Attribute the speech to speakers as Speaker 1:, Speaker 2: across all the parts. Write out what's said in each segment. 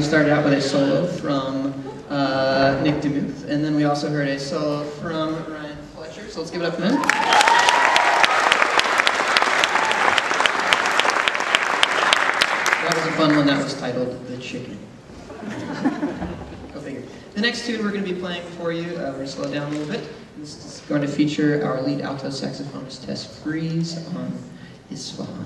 Speaker 1: we started out with a solo from uh, Nick DeMuth, and then we also heard a solo from Ryan Fletcher. So let's give it up for them. That was a fun one. That was titled "The Chicken." Go figure. The next tune we're going to be playing for you, uh, we're going to slow down a little bit. This is going to feature our lead alto saxophonist Tess Freeze on Isfahan.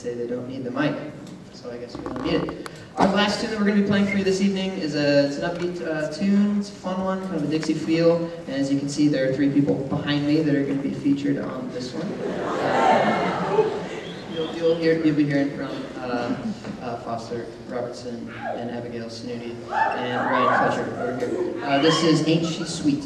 Speaker 1: Say they don't need the mic, so I guess we don't need it. Our last tune that we're going to be playing for you this evening is a, it's an upbeat uh, tune, it's a fun one, kind of a Dixie feel, and as you can see there are three people behind me that are going to be featured on this one. You'll, you'll, hear, you'll be hearing from uh, uh, Foster Robertson and Abigail Snooty and Ryan Fletcher over here. Uh, this is Ain't She Sweet.